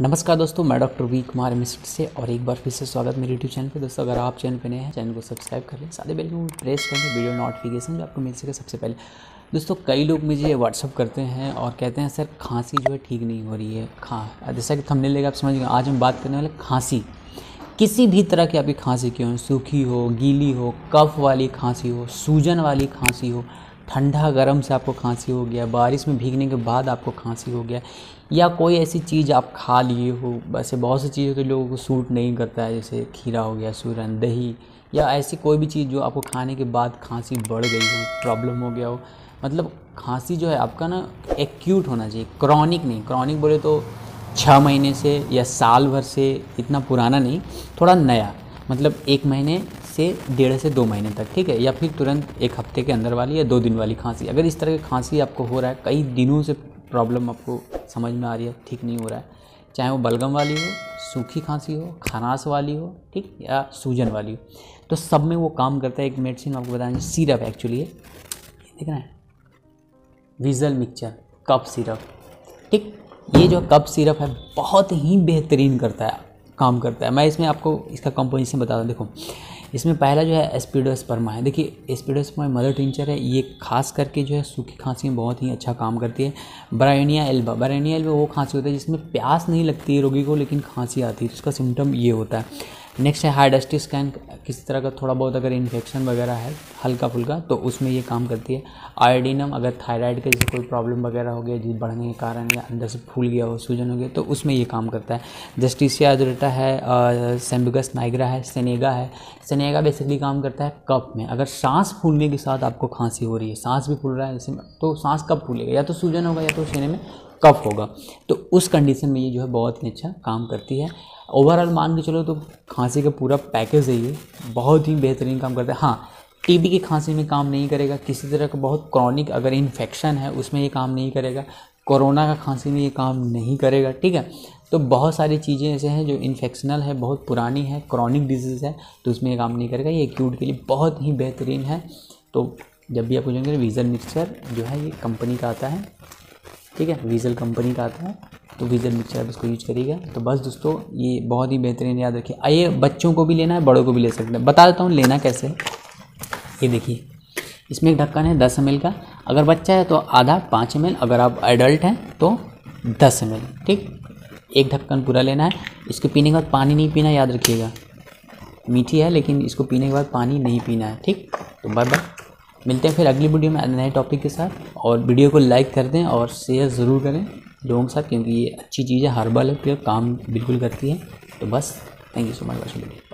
नमस्कार दोस्तों, मैं डॉक्टर वी कुमार मिस्टर से और एक बार फिर से स्वागत मेरे यूट्यूब चैनल पे। दोस्तों, अगर आप चैनल पे नए हैं, चैनल को सब्सक्राइब कर लें ही बेल को प्रेस कर वीडियो नोटिफिकेशन जो आपको मिल सके सबसे पहले। दोस्तों, कई लोग मुझे व्हाट्सअप करते हैं और कहते हैं, सर, खांसी जो है ठीक नहीं हो रही है। खा, जैसा कि थंबनेल लेगा आप समझ गए, आज हम बात करने वाले खांसी। किसी भी तरह की आपकी खांसी क्यों सूखी हो, गीली हो, कफ वाली खांसी हो, सूजन वाली खांसी हो ठंडा गर्म से आपको खांसी हो गया, बारिश में भीगने के बाद आपको खांसी हो गया, या कोई ऐसी चीज़ आप खा लिए हो, वैसे बहुत सी चीज़ें तो लोगों को सूट नहीं करता है, जैसे खीरा हो गया सूरन दही या ऐसी कोई भी चीज़ जो आपको खाने के बाद खांसी बढ़ गई हो, प्रॉब्लम हो गया हो मतलब खांसी जो है आपका ना एक्यूट होना चाहिए, क्रॉनिक नहीं, क्रॉनिक बोले तो छः महीने से या साल भर से इतना पुराना नहीं, थोड़ा नया मतलब एक महीने से डेढ़ से दो महीने तक, ठीक है? या फिर तुरंत एक हफ़्ते के अंदर वाली या दो दिन वाली खांसी। अगर इस तरह की खांसी आपको हो रहा है, कई दिनों से प्रॉब्लम आपको समझ में आ रही है, ठीक नहीं हो रहा है, चाहे वो बलगम वाली हो, सूखी खांसी हो खनास वाली हो, ठीक, या सूजन वाली हो तो सब में वो काम करता है। एक मेडिसिन आपको बताएँगे सीरप एक्चुअली है। देख रहे हैं? विजल मिक्सचर कप सिरप ठीक? ये जो कप सिरप है, बहुत ही बेहतरीन करता है, काम करता है। मैं इसमें आपको इसका कंपोजिशन बता दूँ देखो इसमें पहला जो है एस्पिडोस्पर्मा है। देखिए, एस्पिडोस्पर्मा मदर टिंचर है। ये खास करके जो है सूखी खांसी में बहुत ही अच्छा काम करती है। ब्रायनिया एल्बा ब्रायनिया एल्बा वो खांसी होता है जिसमें प्यास नहीं लगती है रोगी को, लेकिन खांसी आती है। उसका सिम्टम ये होता है। नेक्स्ट है हाइडस्टी स्कैन किसी तरह का थोड़ा बहुत अगर इन्फेक्शन वगैरह है हल्का फुल्का तो उसमें ये काम करती है। आयोडीनम अगर थायराइड का जैसे कोई प्रॉब्लम वगैरह हो गया जिस बढ़ने के कारण या अंदर से फूल गया हो सूजन हो गया तो उसमें ये काम करता है। जस्टिसिया जोटा है सेम्बिगस नाइग्रा है सेनेगा है। सेनेगा बेसिकली काम करता है कप में। अगर सांस फूलने के साथ आपको खांसी हो रही है, सांस भी फूल रहा है, जैसे तो सांस कब फूलेगा? या तो सूजन होगा या तो सीने में कफ होगा। तो उस कंडीशन में ये जो है बहुत ही अच्छा काम करती है। ओवरऑल मान के चलो तो खांसी का पूरा पैकेज है ये। बहुत ही बेहतरीन काम करता है। हाँ टीबी की खांसी में काम नहीं करेगा। किसी तरह का बहुत क्रॉनिक अगर इन्फेक्शन है, उसमें ये काम नहीं करेगा। कोरोना का खांसी में ये काम नहीं करेगा, ठीक है? तो बहुत सारी चीज़ें ऐसे हैं जो इन्फेक्शनल है, बहुत पुरानी है क्रॉनिक डिज़ीज़ है तो उसमें ये काम नहीं करेगा। ये एक्यूट के लिए बहुत ही बेहतरीन है। तो जब भी आप पूछेंगे वीज़ल मिक्सचर जो है ये कंपनी का आता है, ठीक है? वीज़ल कंपनी का आता है। तो वीज़ल मिक्सर आप इसको यूज़ करिएगा। तो बस दोस्तों, ये बहुत ही बेहतरीन याद रखिए। आइए, बच्चों को भी लेना है, बड़ों को भी ले सकते हैं। बता देता हूँ, लेना कैसे ये देखिए, इसमें एक ढक्कन है दस एम का। अगर बच्चा है तो आधा, पाँच एम अगर आप एडल्ट हैं तो दस एम ठीक? एक ढक्कन पूरा लेना है। इसको पीने के बाद पानी नहीं पीना, याद रखिएगा। मीठी है, लेकिन इसको पीने के बाद पानी नहीं पीना है। ठीक? तो बाय बाय। मिलते हैं फिर अगली वीडियो में नए टॉपिक के साथ। और वीडियो को लाइक कर दें और शेयर ज़रूर करें। लोगों के साथ, क्योंकि ये अच्छी चीज़ है हर्बल है काम बिल्कुल करती है। तो बस thank you so much watching video